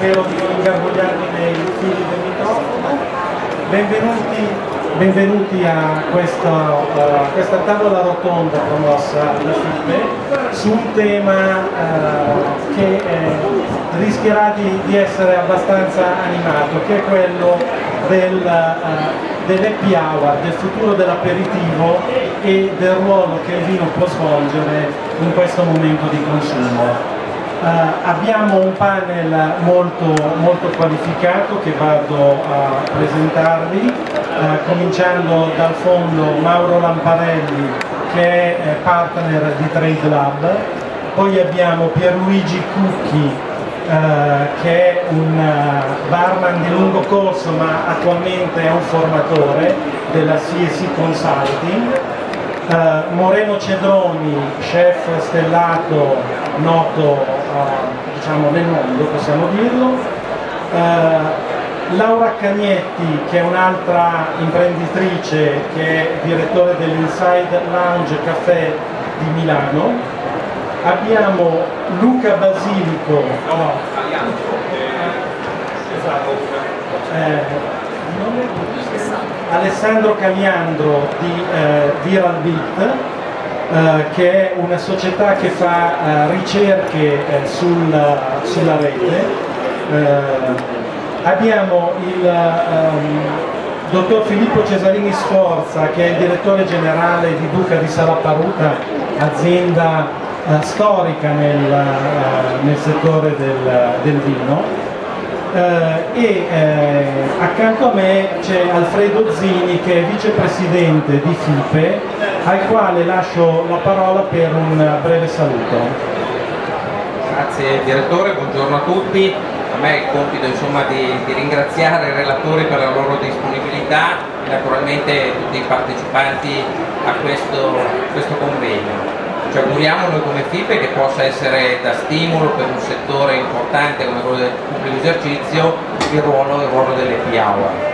spero di non ingarbugliarmi nei fili del microfono. Benvenuti, benvenuti a questa, uh, questa, tavola rotonda promossa da FIPE su un tema uh, che eh, rischierà di, di, essere abbastanza animato, che è quello del, uh, dell'happy hour, del futuro dell'aperitivo e del ruolo che il vino può svolgere in questo momento di consumo. Uh, abbiamo un panel molto, molto, qualificato che vado a presentarvi, uh, cominciando dal fondo Mauro Lamparelli che è eh, partner di Trade Lab, poi abbiamo Pierluigi Cucchi uh, che è un barman di lungo corso ma attualmente è un formatore della CSC Consulting, Uh, Moreno Cedroni, chef stellato noto uh, diciamo nel mondo, possiamo dirlo, uh, Laura Cagnetti che è un'altra imprenditrice che è direttore dell'Inside Lounge Café di Milano, abbiamo Luca Basilico, no, eh, Alessandro Caliandro di eh, Viral Beat, eh, che è una società che fa eh, ricerche eh, sul, sulla rete. Eh, abbiamo il ehm, dottor Filippo Cesarini Sforza, che è il direttore generale di Duca di Salaparuta, azienda eh, storica nel, nel settore del, del vino eh, e eh, accanto a me c'è Alfredo Zini che è vicepresidente di FIPE al quale lascio la parola per un breve saluto. Grazie direttore, buongiorno a tutti. A me è il compito insomma, di, di, ringraziare i relatori per la loro disponibilità e naturalmente tutti i partecipanti a questo, questo convegno. Ci auguriamo noi come FIPE che possa essere da stimolo per un settore importante come quello del pubblico esercizio il ruolo, il ruolo delle Hour.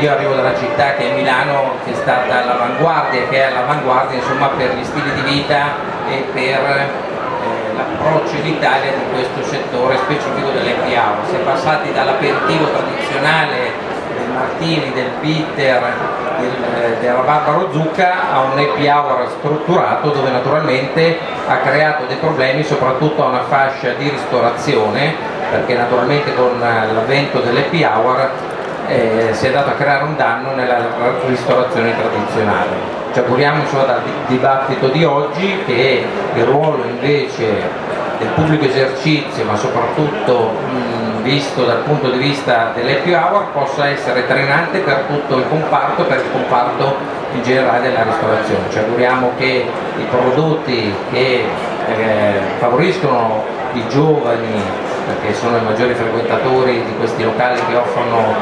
Io arrivo dalla città che è Milano, che è stata all'avanguardia, che è all'avanguardia per gli stili di vita e per eh, l'approccio in Italia di questo settore specifico delle Hour. Si è passati dall'aperitivo tradizionale del Martini, del Bitter, del, della Barbaro Zucca a un happy hour strutturato dove naturalmente ha creato dei problemi soprattutto a una fascia di ristorazione perché naturalmente con l'avvento dell'happy hour eh, si è dato a creare un danno nella ristorazione tradizionale. Ci auguriamo insomma, dal dibattito di oggi che il ruolo invece del pubblico esercizio ma soprattutto mh, visto dal punto di vista dell'happy hour possa essere trainante per tutto il comparto, per il comparto in generale della ristorazione. Ci auguriamo che i prodotti che eh, favoriscono i giovani, perché sono i maggiori frequentatori di questi locali che offrono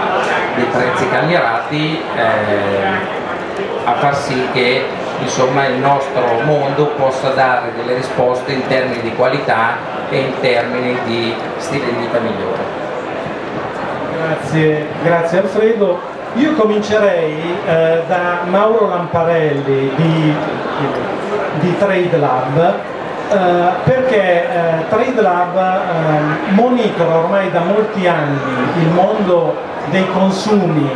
dei prezzi calmierati, eh, a far sì che insomma, il nostro mondo possa dare delle risposte in termini di qualità e in termini di stile di vita migliore. Grazie, grazie Alfredo. Io comincerei eh, da Mauro Lamparelli di, di Trade Lab eh, perché eh, Trade Lab eh, monitora ormai da molti anni il mondo dei consumi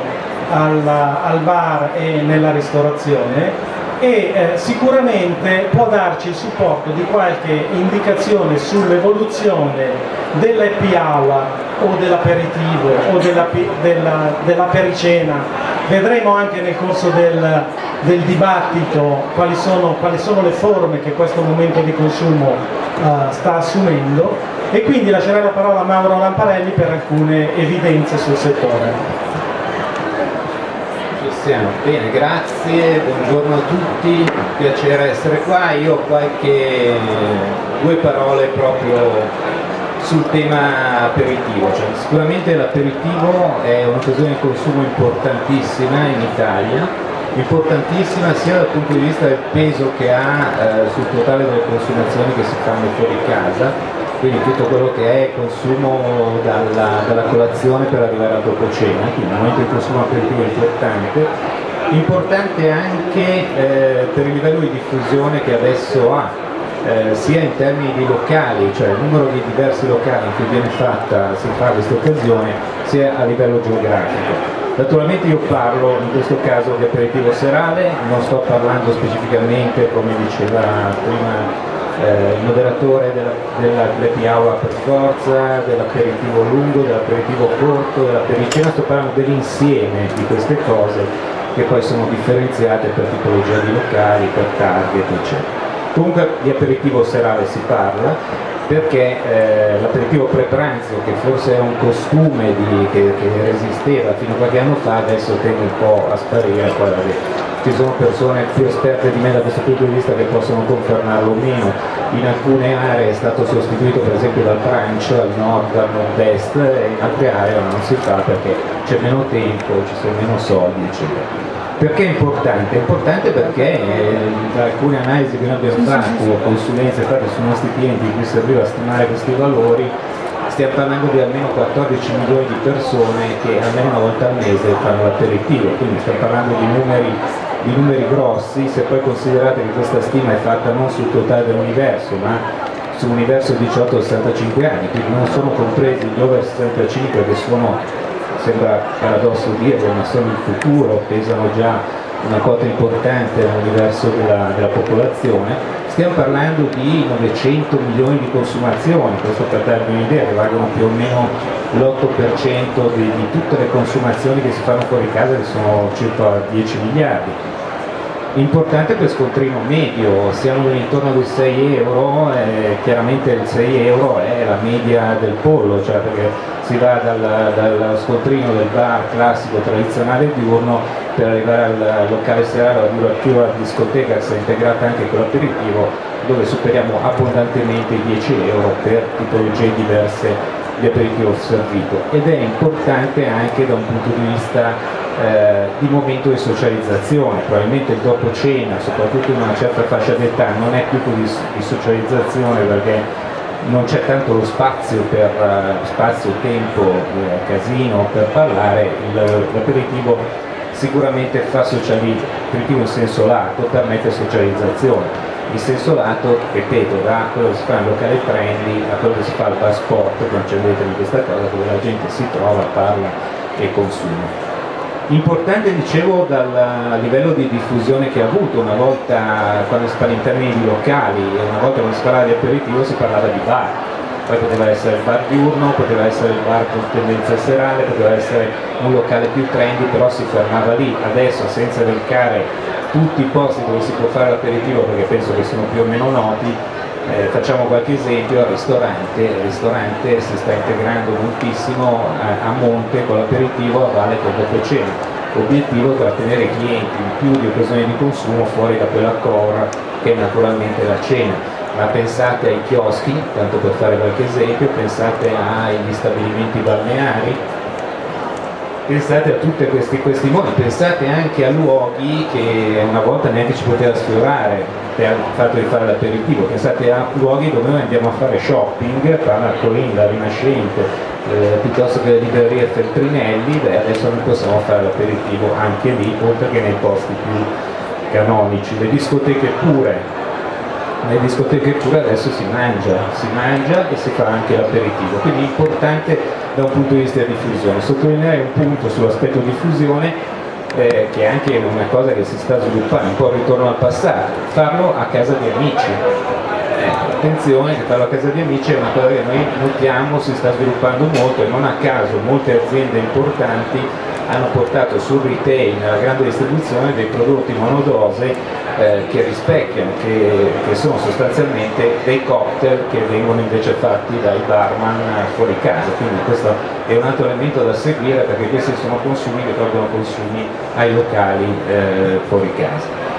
al, al bar e nella ristorazione e eh, sicuramente può darci il supporto di qualche indicazione sull'evoluzione dell'happy hour o dell'aperitivo o della, della, della pericena. Vedremo anche nel corso del, del dibattito quali sono, quali sono, le forme che questo momento di consumo uh, sta assumendo e quindi lascerei la parola a Mauro Lamparelli per alcune evidenze sul settore siamo. Bene, grazie, buongiorno a tutti, piacere essere qua. Io ho qualche due parole proprio sul tema aperitivo. Cioè, sicuramente l'aperitivo è un'occasione di consumo importantissima in Italia, importantissima sia dal punto di vista del peso che ha eh, sul totale delle consumazioni che si fanno fuori casa, quindi tutto quello che è consumo dalla, dalla colazione per arrivare al dopo cena, quindi un momento di consumo aperitivo importante, importante anche eh, per il livello di diffusione che adesso ha, eh, sia in termini di locali, cioè il numero di diversi locali in cui viene fatta, si fa questa occasione, sia a livello geografico. Naturalmente io parlo in questo caso di aperitivo serale, non sto parlando specificamente, come diceva prima eh, il moderatore della, della aula per forza, dell'aperitivo lungo, dell'aperitivo corto, dell'apericena, sto parlando dell'insieme di queste cose che poi sono differenziate per tipologia di locali, per target, eccetera. Comunque di aperitivo serale si parla perché eh, l'aperitivo pre-pranzo, che forse è un costume di, che, che, resisteva fino a qualche anno fa, adesso tende un po' a sparire, poi ci sono persone più esperte di me da questo punto di vista che possono confermarlo o meno. In alcune aree è stato sostituito per esempio dal brunch al nord, al nord-est e in altre aree non si fa perché c'è meno tempo, ci sono meno soldi, eccetera. Perché è importante? È importante perché eh, da alcune analisi che noi abbiamo fatto, consulenze fatte sui nostri clienti in cui serviva a stimare questi valori, stiamo parlando di almeno 14 milioni di persone che almeno una volta al mese fanno l'aperitivo, quindi stiamo parlando di numeri, di numeri grossi, se poi considerate che questa stima è fatta non sul totale dell'universo, ma sull'universo 18-65 anni, quindi non sono compresi gli over 65 che sono sembra paradosso dirlo, ma sono il futuro, pesano già una quota importante nell'universo della, della, popolazione, stiamo parlando di 900 milioni di consumazioni, questo per darvi un'idea, che valgono più o meno l'8% di, di, tutte le consumazioni che si fanno fuori casa, che sono circa 10 miliardi. Importante per scontrino medio, siamo intorno ai 6 euro, eh, chiaramente il 6 euro è la media del pollo, cioè perché si va dal, dal scontrino del bar classico tradizionale diurno per arrivare al locale serale addirittura alla discoteca che si è integrata anche con l'aperitivo dove superiamo abbondantemente i 10 euro per tipologie diverse di aperitivo servito. Ed è importante anche da un punto di vista eh, di momento di socializzazione, probabilmente il dopo cena, soprattutto in una certa fascia d'età, non è più di, di socializzazione perché non c'è tanto lo spazio per uh, spazio, tempo, eh, casino per parlare, l'aperitivo sicuramente fa socializzazione, in senso lato permette socializzazione. In senso lato, ripeto, da quello che si fa in locale trendy a quello che si fa al bar sport, concedetemi questa cosa, dove la gente si trova, parla e consuma. Importante, dicevo, dal livello di diffusione che ha avuto, una volta quando si parla in termini di locali, una volta quando si parlava di aperitivo si parlava di bar, poi poteva essere il bar diurno, poteva essere il bar con tendenza serale, poteva essere un locale più trendy, però si fermava lì. Adesso senza elencare tutti i posti dove si può fare l'aperitivo, perché penso che siano più o meno noti, eh, facciamo qualche esempio, al ristorante, il ristorante si sta integrando moltissimo a, a monte con l'aperitivo a valle con dopo cena. Obiettivo trattenere i clienti in più di occasioni di consumo fuori da quella core che è naturalmente la cena. Ma pensate ai chioschi, tanto per fare qualche esempio, pensate agli stabilimenti balneari, pensate a tutti questi, questi modi, pensate anche a luoghi che una volta neanche ci poteva sfiorare per il fatto di fare l'aperitivo, pensate a luoghi dove noi andiamo a fare shopping, parla Corinda, Rinascente, eh, piuttosto che le librerie Feltrinelli, beh, adesso noi possiamo fare l'aperitivo anche lì, oltre che nei posti più canonici, le discoteche pure, nelle discoteche pure adesso si mangia, si mangia e si fa anche l'aperitivo, quindi è importante da un punto di vista di diffusione. Sottolineare un punto sull'aspetto diffusione eh, che è anche una cosa che si sta sviluppando, un po' il ritorno al passato, farlo a casa di amici. Eh, attenzione che farlo a casa di amici è una cosa che noi notiamo si sta sviluppando molto e non a caso molte aziende importanti hanno portato sul retail, nella grande distribuzione, dei prodotti monodose eh, che rispecchiano, che, che, sono sostanzialmente dei cocktail che vengono invece fatti dai barman fuori casa, quindi questo è un altro elemento da seguire perché questi sono consumi che tolgono consumi ai locali eh, fuori casa.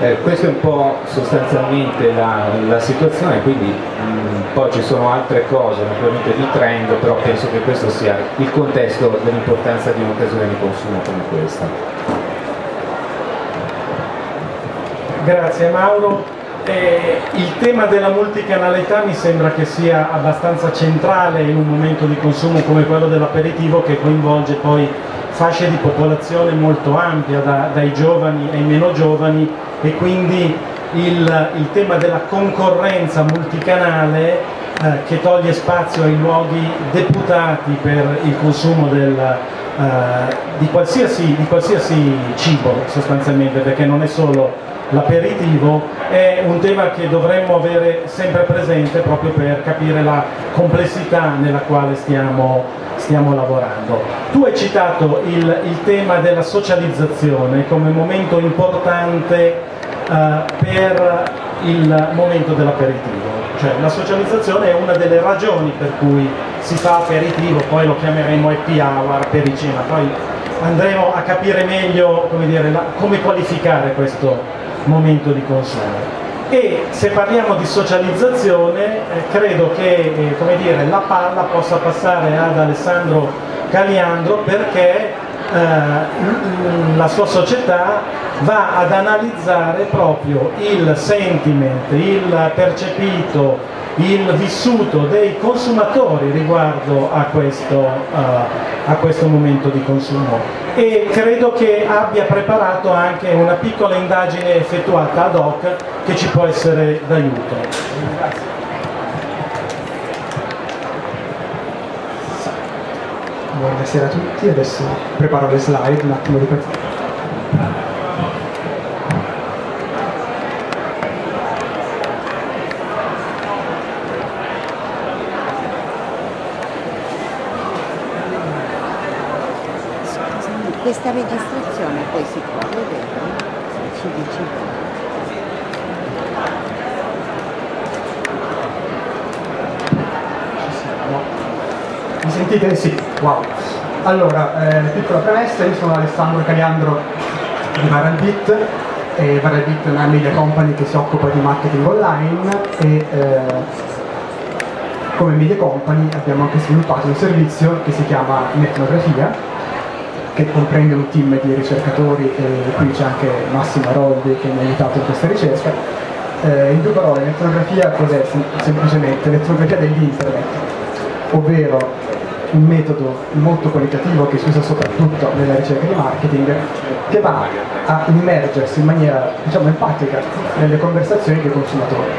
Eh, questa è un po' sostanzialmente la, la situazione, quindi mh, mm, poi ci sono altre cose naturalmente di trend, però penso che questo sia il contesto dell'importanza di un'occasione di consumo come questa. Grazie Mauro. Eh, il tema della multicanalità mi sembra che sia abbastanza centrale in un momento di consumo come quello dell'aperitivo che coinvolge poi fasce di popolazione molto ampia, da, dai giovani ai meno giovani e quindi il, il tema della concorrenza multicanale eh, che toglie spazio ai luoghi deputati per il consumo del, eh, di, qualsiasi, di qualsiasi cibo sostanzialmente, perché non è solo l'aperitivo è un tema che dovremmo avere sempre presente proprio per capire la complessità nella quale stiamo, stiamo lavorando. Tu hai citato il, il, tema della socializzazione come momento importante eh, per il momento dell'aperitivo, cioè la socializzazione è una delle ragioni per cui si fa aperitivo, poi lo chiameremo happy hour, pericena, poi andremo a capire meglio come, dire, la, come qualificare questo momento di consumo. E se parliamo di socializzazione, eh, credo che eh, dire, la palla possa passare ad Alessandro Caliandro perché eh, la sua società va ad analizzare proprio il sentiment, il percepito, il vissuto dei consumatori riguardo a questo, uh, a questo momento di consumo e credo che abbia preparato anche una piccola indagine effettuata ad hoc che ci può essere d'aiuto. Buonasera a tutti, adesso preparo le slide, un attimo di questa registrazione poi si può vedere, ci dice Mi sentite? Sì, wow. Allora, eh, piccola premessa, io sono Alessandro Caliandro di Varalbit e Varalbit è una media company che si occupa di marketing online e eh, come media company abbiamo anche sviluppato un servizio che si chiama Netnografia che comprende un team di ricercatori e qui c'è anche Massimo Roldi che mi ha aiutato in questa ricerca. Eh, in due parole, l'etnografia cos'è? Sem semplicemente l'etnografia dell'internet, ovvero un metodo molto qualitativo che si usa soprattutto nella ricerca di marketing che va a immergersi in maniera diciamo empatica nelle conversazioni dei consumatori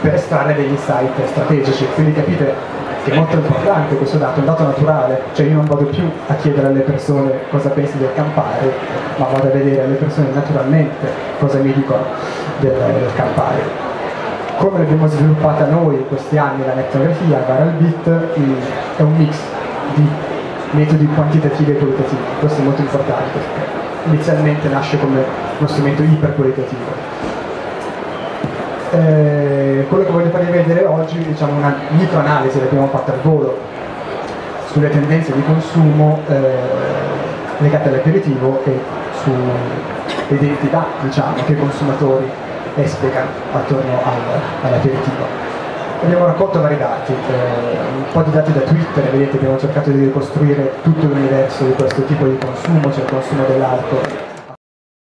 per estrarre degli insight strategici. Quindi capite che è molto importante questo dato, è un dato naturale, cioè io non vado più a chiedere alle persone cosa pensi del campare, ma vado a vedere alle persone naturalmente cosa mi dicono del, del campare. Come l'abbiamo sviluppata noi in questi anni la netografia, Varalbit è un mix di metodi quantitativi e qualitativi, questo è molto importante, inizialmente nasce come uno strumento iperqualitativo eh, quello che voglio farvi vedere oggi è diciamo, una microanalisi che abbiamo fatto al volo sulle tendenze di consumo eh, legate all'aperitivo e sulle identità diciamo, che i consumatori esplicano attorno al, all'aperitivo. Abbiamo raccolto vari dati, eh, un po' di dati da Twitter, vedete abbiamo cercato di ricostruire tutto l'universo di questo tipo di consumo, cioè il consumo dell'alcol